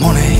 money.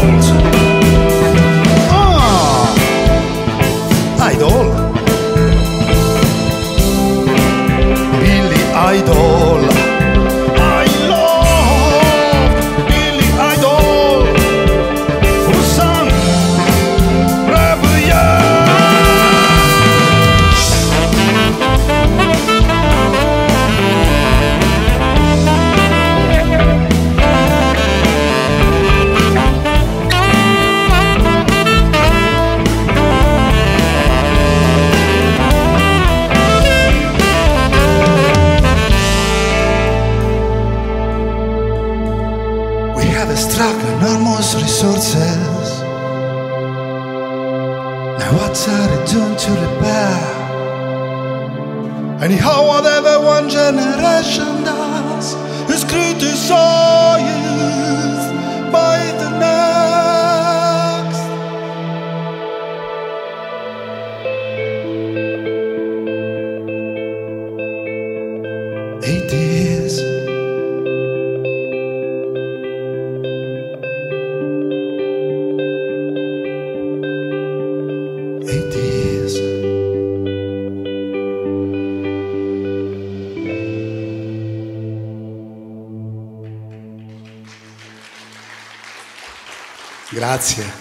cortez Now what are they doing to repair Anyhow whatever one generation does Grazie.